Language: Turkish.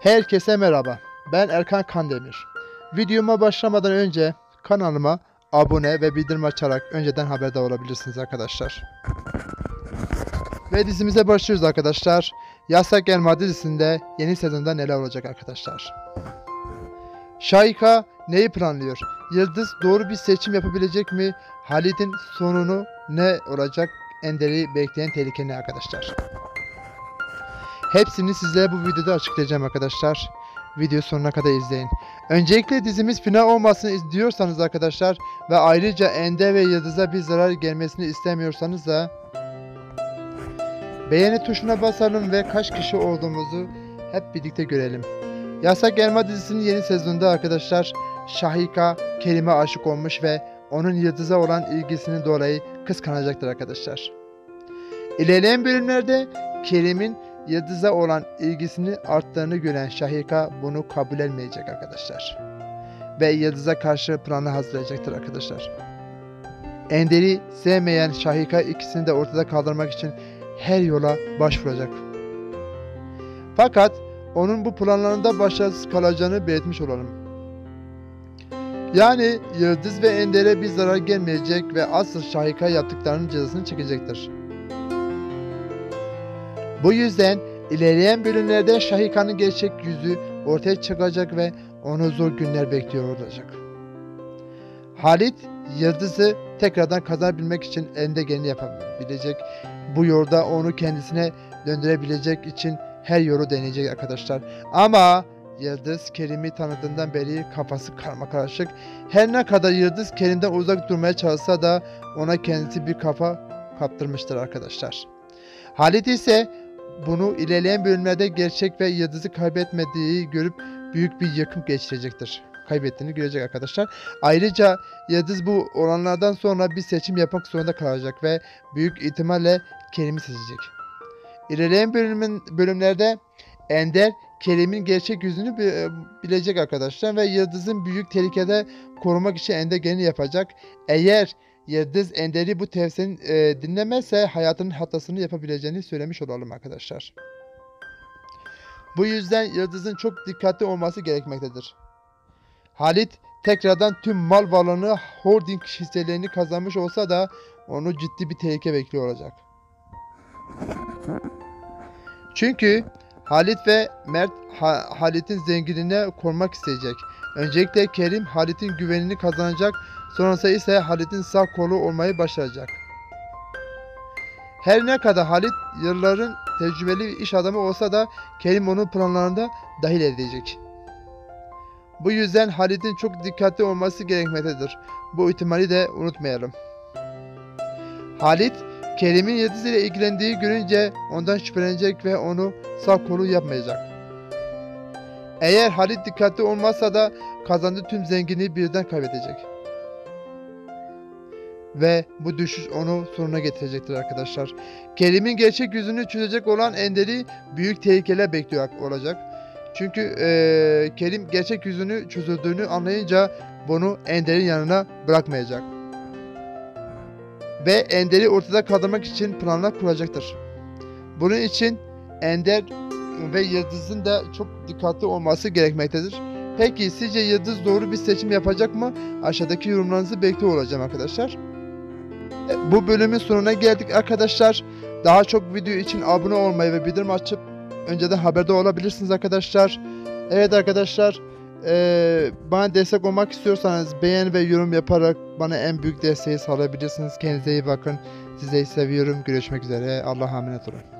Herkese merhaba. Ben Erkan Kandemir. Videoma başlamadan önce kanalıma abone ve bildirim açarak önceden haberdar olabilirsiniz arkadaşlar. Ve dizimize başlıyoruz arkadaşlar. Yasak Elma dizisinde yeni sezonda neler olacak arkadaşlar. Şayka neyi planlıyor? Yıldız doğru bir seçim yapabilecek mi? Halit'in sonunu ne olacak? Ender'i bekleyen tehlike ne arkadaşlar? Hepsini sizlere bu videoda açıklayacağım arkadaşlar. Video sonuna kadar izleyin. Öncelikle dizimiz final olmasını istiyorsanız arkadaşlar ve ayrıca Ende ve Yıldız'a bir zarar gelmesini istemiyorsanız da beğeni tuşuna basalım ve kaç kişi olduğumuzu hep birlikte görelim. Yasak Elma dizisinin yeni sezonunda arkadaşlar Şahika Kerim'e aşık olmuş ve onun Yıldız'a olan ilgisini dolayı kıskanacaktır arkadaşlar. İlerleyen bölümlerde Kerim'in Yıldız'a olan ilgisini arttığını gören Şahika bunu kabul etmeyecek arkadaşlar. Ve Yıldız'a karşı planı hazırlayacaktır arkadaşlar. Ender'i sevmeyen Şahika ikisini de ortada kaldırmak için her yola başvuracak. Fakat onun bu planlarında başarısız kalacağını belirtmiş olalım. Yani Yıldız ve Ender'e bir zarar gelmeyecek ve asıl Şahika yaptıklarının cezasını çekecektir. Bu yüzden ilerleyen bölümlerde Şahika'nın gerçek yüzü ortaya çıkacak ve onu zor günler bekliyor olacak. Halit, Yıldız'ı tekrardan kazanabilmek için elinde geleni yapabilecek. Bu yolda onu kendisine döndürebilecek için her yolu deneyecek arkadaşlar. Ama Yıldız Kerim'i tanıdığından beri kafası karma karışık. Her ne kadar Yıldız Kerim'den uzak durmaya çalışsa da ona kendisi bir kafa kaptırmıştır arkadaşlar. Halit ise bunu ilerleyen bölümlerde gerçek ve Yıldız'ı kaybetmediği görüp büyük bir yıkım geçirecektir. Kaybettiğini görecek arkadaşlar. Ayrıca Yıldız bu olanlardan sonra bir seçim yapmak zorunda kalacak ve büyük ihtimalle Kerim'i seçecek. İlerleyen bölümün, bölümlerde Ender Kerim'in gerçek yüzünü bi- bilecek arkadaşlar ve Yıldız'ın büyük tehlikede korumak için Ender geleni yapacak. Eğer Yıldız Ender'i bu tavsiyenin e, dinlemezse hayatının hatasını yapabileceğini söylemiş olalım arkadaşlar. Bu yüzden Yıldız'ın çok dikkatli olması gerekmektedir. Halit tekrardan tüm mal varlığını holding hisselerini kazanmış olsa da onu ciddi bir tehlike bekliyor olacak. Çünkü Halit ve Mert Ha- Halit'in zenginliğine korumak isteyecek. Öncelikle Kerim Halit'in güvenini kazanacak, sonrasında ise Halit'in sağ kolu olmayı başaracak. Her ne kadar Halit yılların tecrübeli iş adamı olsa da Kerim onun planlarında dahil edecek. Bu yüzden Halit'in çok dikkatli olması gerekmektedir. Bu ihtimali de unutmayalım. Halit, Kerim'in Yıldız ile ilgilendiği görünce ondan şüphelenecek ve onu sağ kolu yapmayacak. Eğer Halit dikkatli olmazsa da kazandığı tüm zenginliği birden kaybedecek. Ve bu düşüş onu sonuna getirecektir arkadaşlar. Kerim'in gerçek yüzünü çözecek olan Ender'i büyük tehlikeler bekliyor olacak. Çünkü eee, Kerim gerçek yüzünü çözüldüğünü anlayınca bunu Ender'in yanına bırakmayacak. Ve Ender'i ortada kaldırmak için planlar kuracaktır. Bunun için Ender ve Yıldız'ın da çok dikkatli olması gerekmektedir. Peki sizce Yıldız doğru bir seçim yapacak mı? Aşağıdaki yorumlarınızı bekliyor olacağım arkadaşlar. E, Bu bölümün sonuna geldik arkadaşlar. Daha çok video için abone olmayı ve bildirim açıp önceden haberde olabilirsiniz arkadaşlar. Evet arkadaşlar eee, bana destek olmak istiyorsanız beğen ve yorum yaparak bana en büyük desteği sağlayabilirsiniz. Kendinize iyi bakın. Sizleri seviyorum. Görüşmek üzere. Allah'a emanet olun.